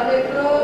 Lord,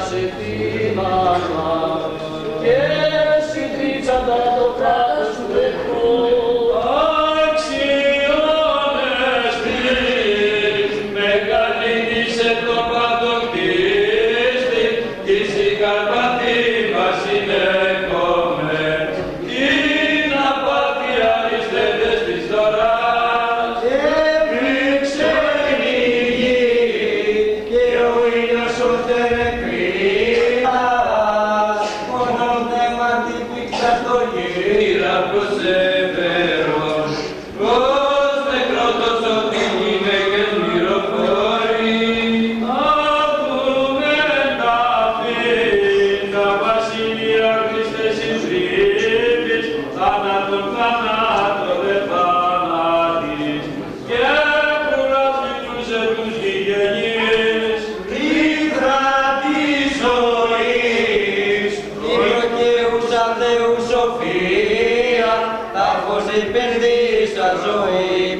Σε συντήμα και συντρίψαντα Θεού σοφία, αφού που έχω ζωή.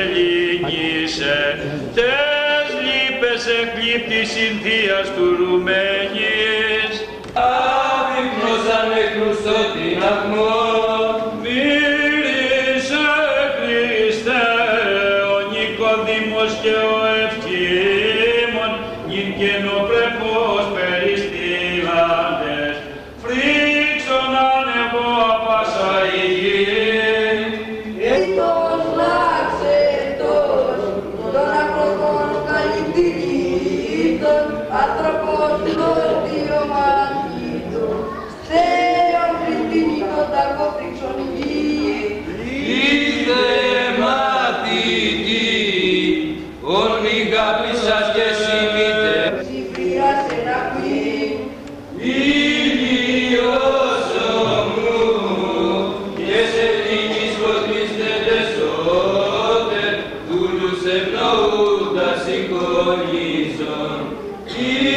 ελίγησε, τες λύπες εκλείπτης συνθίας του Ρουμέγης, άδειπνος ανεκρουστό την αγμό, Jesus.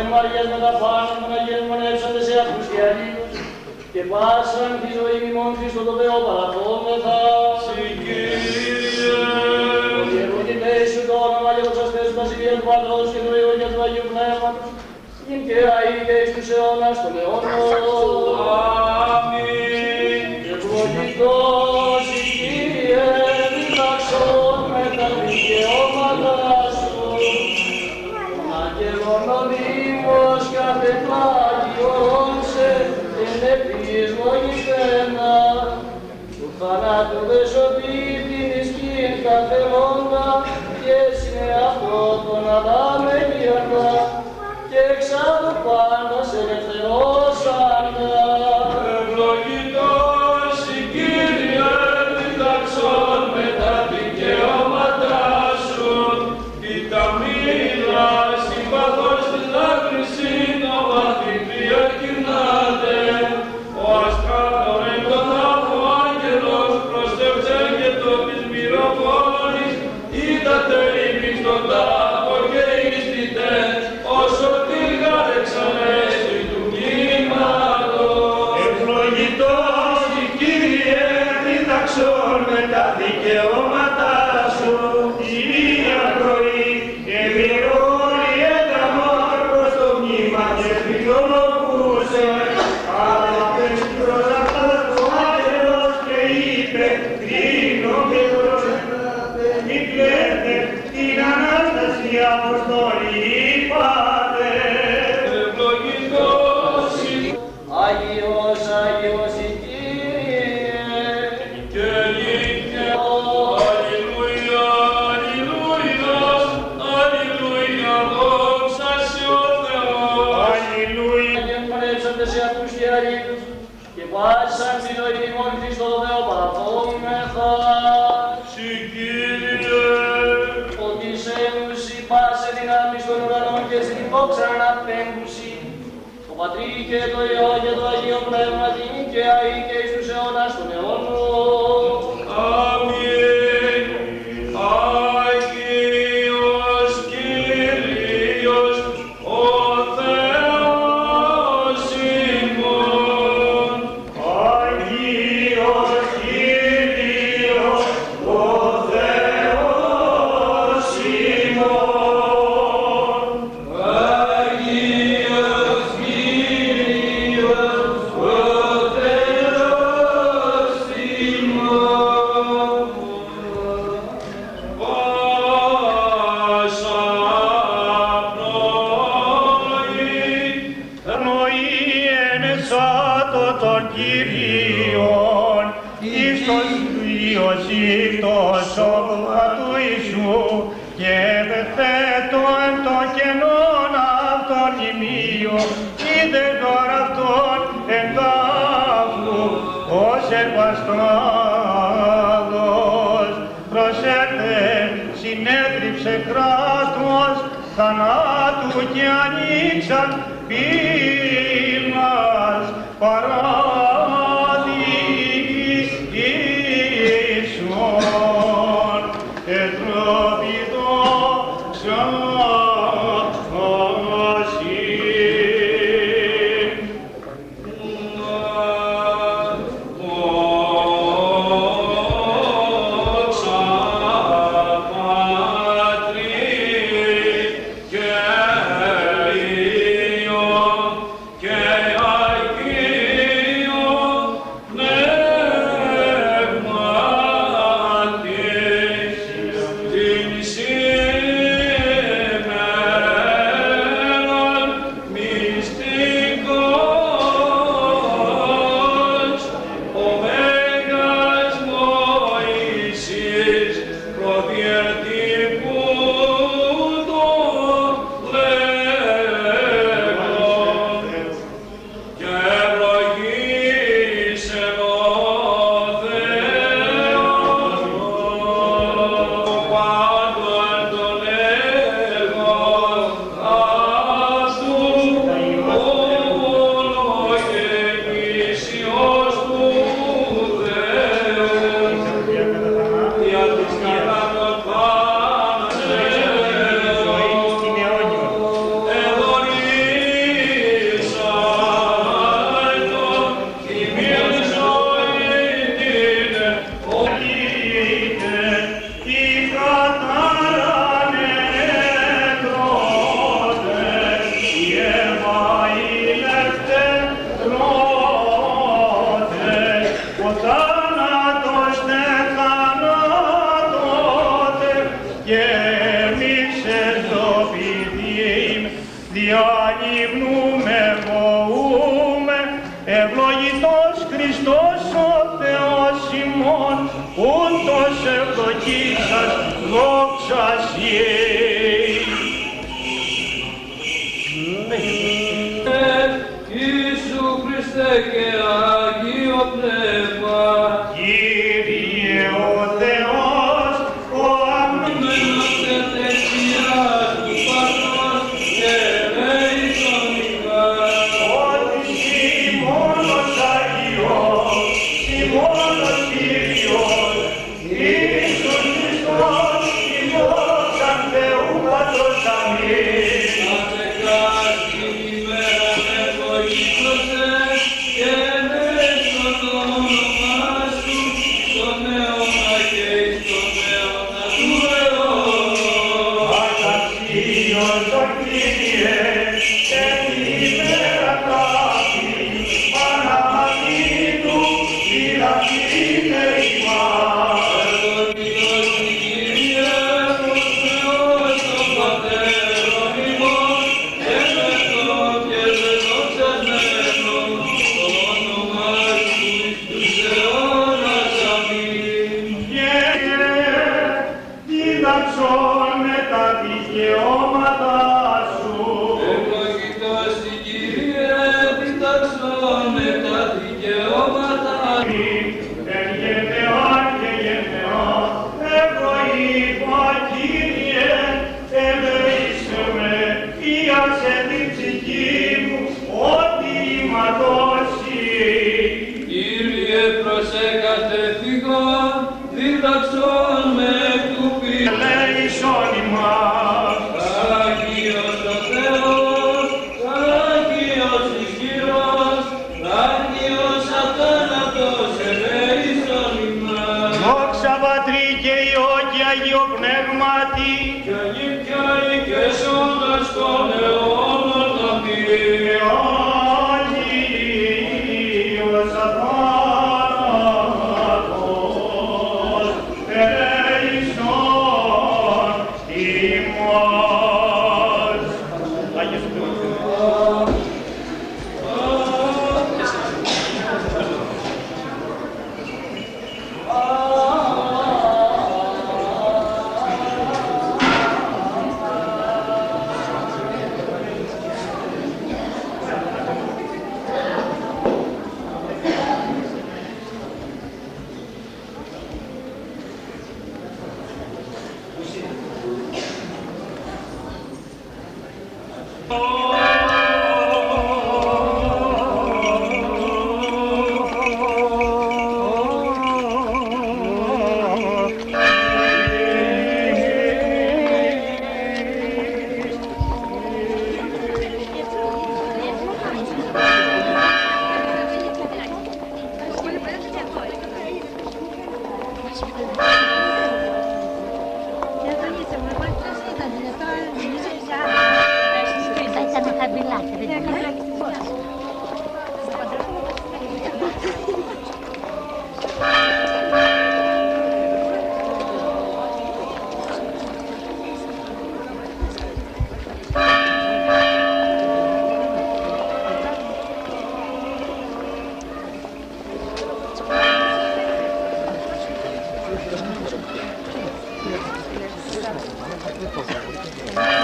Και η Παρθεν Μαριάς με τα φάνα των Αγίων μονεύσαντε σε αυτούς και αλλήλους και πάσαν τη ζωή ημών Χριστό το Θεό παραθόμεθα. Ότι ευλογητές σου το όνομα και το σωστές του Βασιλεία του Πατρός και του Υιού και του Αγίου Πνεύματος Ειν και αεί και εις τους αιώνας των αιώνων. Ευλογητός η Του θανάτου δε σωπεί την ισχύν καθελώντα και συνε αυτό τον Αδάμε γύρνα και εξάλλου πάντα σε ελευθερώσαντα. Και πάσαν τη ζωή ημών Χριστό το Θεό παραθόμεθα. Συ Κύριε, Ότι σε ουσί πάσε δυνάμεις των ουρανών και στην δόξα αναπέμπουση. Το Πατρί και το Υιό και το Αγίο Πνεύμα την και αεί και εις τους αιώνας των εις τον Ιωσήφ το σώμα του Ιησού, και δεθέτω εν το κενόν αυτόν ημείο, είδε τώρα αυτόν εν τάφου, ως ερπαστάδος, προσέρθε, συνέτριψε κράτος, θανάτου και ανοίξαν πύλας παραδείσων Lord. Thank you.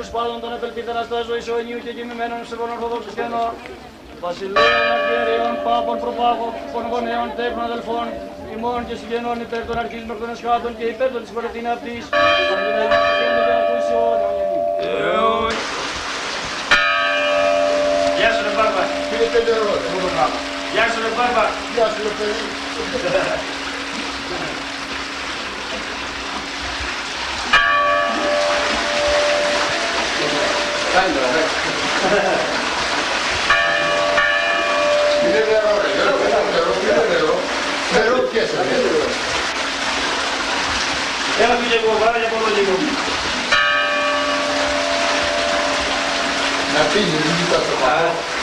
Ιησούς πάντων των επελπίδεραστά ζωή ο ενίου και κοιμημένων ευσεβών Ορθοδόξου Χριστιανών, βασιλέων, αρχιερέων, πάπων, προπάγων, γονέων, τέχνων, αδελφών, ημών και συγγενών υπέρ των αρχής των σχάτων και υπέρ των της κορετίνα αυτής, Γεια σου ρε Γεια σου ρε Γεια σου ρε lembra, né? Mi deve errore, però io devo, però ho chiesto. E la figlia comprare, poi lo dico. La figlia di questo qua.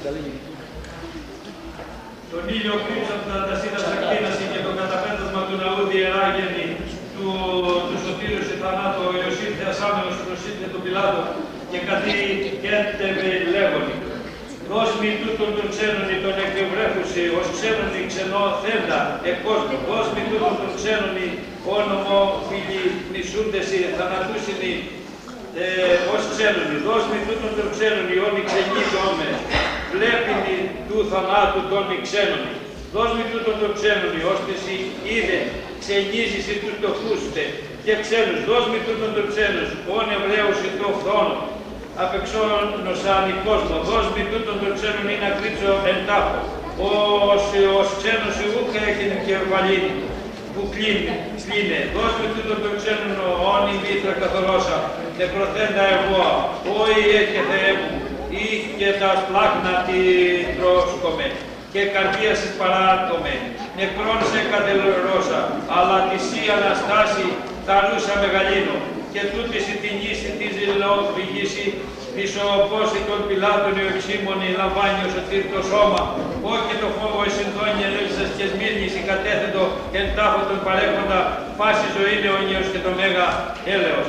Κοιτάς το πάνω. Τον ήλιο κρύψα από τα τασίδα σακτήναση και το καταπέτασμα του ναού διεράγενη του, του Σωτήρου σε θανάτου ο Ιωσήφ Θεασάμενος προσήλθε του Πιλάτου και καθή κέντευε λέγονη. Δώσ' μη τούτον τον ξένον τον εκευρέφουση, ως ξένον ξενό θέντα εκόσμου. Δώσ' μη τούτον τον ξένον όνομο φίλοι μισούντεση θανατούσινοι ε, ως ξένον. Δώσ' μη τούτον τον ξένον όνοι ξενίζομαι βλέπειν του θανάτου των ξένων. Δώσ' μη τούτον τον ξένον, ώστε εσύ είδε, ξενίζεις ή τους φτωχούστε και ξένους. Δώσ' μη τούτον τον ξένους, όν Εβραίους ή το φθόνο, απεξώνωσαν η κόσμο. Δώσ' μη τούτον τον ξένον ή να κρύψω εν τάφο. Ως, ως ξένος η ούχα έχει κεφαλήν που κλείνει, κλείνε. Δώσ' μη τούτον τον ξένον όν η μήτρα καθολόσα, νεκροθέντα εγώ, όι έχει Θεέ μου, ή και τα σπλάχνα τη τρώσκομαι και καρδία σε παράτομε, νεκρόν σε κατελρώσα, αλλά τη σύ Αναστάση θαλούσα μεγαλύνω, και τούτη η την ίση τη ζηλόφυγηση, πίσω πόση των πιλάτων οι οξύμονοι λαμβάνει ο σωτήρ το σώμα, όχι το φόβο η συνθόνια ελεύσας και σμύρνης η κατέθετο εν τάφο τον παρέχοντα, φάση ζωή αιωνίως και το μέγα έλεος.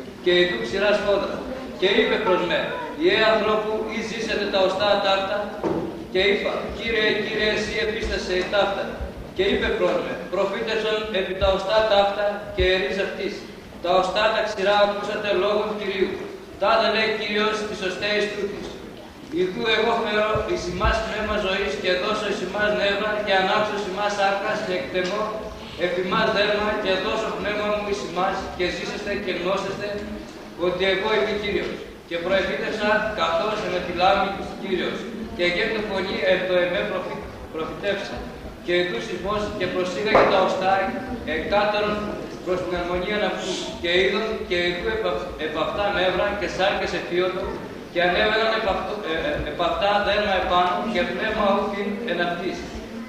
και ειδού ξηρά σφόδρα. Και είπε προς με, «Ιε ανθρώπου, ή ζήσετε τα οστά τάρτα» και είπα, «Κύριε, Κύριε, εσύ επίστασε η ταύτα». Και είπε προς με, «Προφήτευσον επί τα οστά ταύτα και ερείς αυτής. Τα οστά τα ξηρά ακούσατε λόγων Κυρίου. Τάδε λέει Κύριος τις οστέες τούτης. Ιδού εγώ φέρω εις ημάς πνεύμα ζωής και δώσω εις ημάς νεύρα και ανάψω εις ημάς άκρας και εκτεμώ επί ημάς δέρμα και δώσω πνεύμα μου εις ημάς και ζήσεστε και γνώσεστε ότι εγώ είμαι Κύριος. Και προεφήτευσα καθώς με τη λάμη του Κύριος και γέννη φωνή εν το εμέ προφη, προφητεύσα. Και ειδούς εις και προσήγαγε τα οστά εκάτερον προς την αρμονία αυτού και είδον και ειδού επ' αυτά νεύρα και σάρκες εφίωτο και ανέβαιναν επ' ε, ε, αυτά δέρμα επάνω και πνεύμα ούκιν εν αυτής.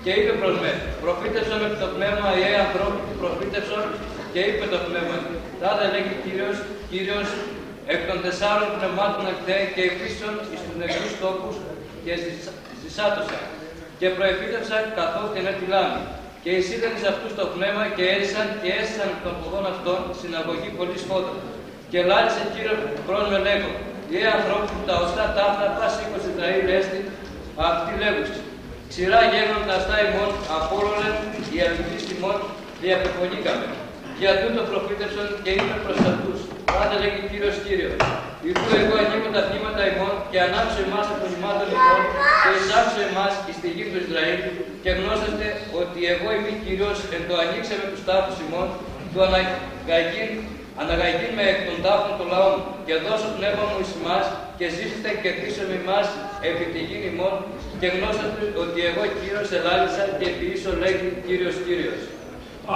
Και είπε προς με, προφήτευσον επί το πνεύμα ιέ ανθρώπου, προφήτευσον και είπε το πνεύμα. Τάδε λέγει Κύριος, Κύριος εκ των τεσσάρων πνευμάτων εχθέ και επίσης εις τους νεκρούς τόπους και ζησάτωσα. Και προεφήτευσα καθώς την τη λάμη. Και εισήλθαν εις αυτούς το πνεύμα και έρισαν και έσυσαν των ποδών αυτών συναγωγή πολύ σφόδρα. Και λάλησε Κύριο προς με λέγω, «Ιε ανθρώπου τα οστά τάφτα πας οίκος Ισραήλ έστι, αυτοί λέγουσι. Ξηρά γέρνοντας τα ημών, απόλολεν οι αληθείς τιμών, διαπεφωνήκαμε. Για τούτο προφήτευσον και είπε προς αυτούς, «Πάτε λέγει Κύριος Κύριος, Ιδού εγώ ανοίγω τα θύματα ημών και ανάψω εμάς από ημάτων ημών και εισάψω εμάς εις τη γη του Ισραήλ και γνώσετε ότι εγώ είμαι Κύριος εν το ανοίξε με τους τάφους ημών του αναγαγήν, αναγαγήν με εκ των τάφων των λαών και δώσω πνεύμα μου εις εμάς και ζήσετε και κρίσω με εμάς επί τη γη ημών και γνώσετε ότι εγώ Κύριος ελάλησα και ποιήσω λέγει Κύριος Κύριος.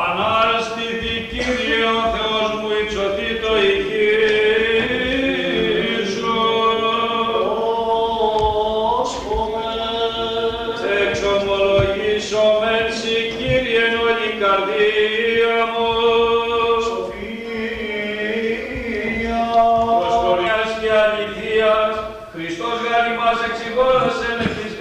Ανάστητη Κύριε ο Θεός μου υψωθεί το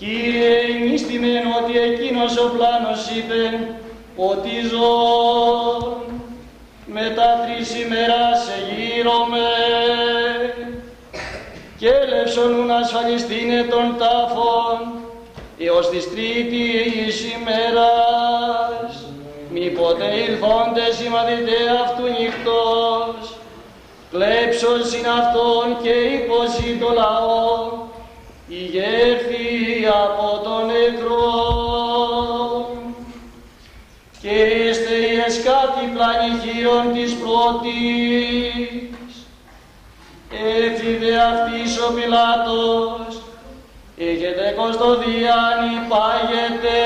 «Κύριε, ημίστημεν ότι εκείνος ο πλάνος είπε ότι ζω. Μετά τρεις ημέρας σε γύρομαι και έλευσον ουν ασφαλιστήνε των τάφων έως της τρίτης ημέρας. Μήποτε ήλθοντες οι μαθητέ αυτού νυχτός. Κλέψον συν αυτόν και υποσύ το λαό, ηγέρθη από τον νεκρό. Και είστε οι εσκάτη πλανηχείων της πρώτης, έφηδε αυτής ο Πιλάτος, έχετε κοστοδιάνη πάγετε,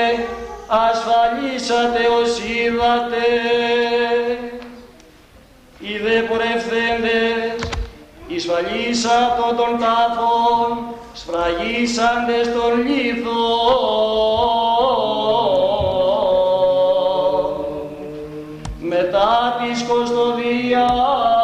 ασφαλίσατε ως είδατε. Οι δε πορευθέντες, εισφαλίσατο των τάφων, σφραγίσαντες των λίθων. Μετά της κοστοδίας,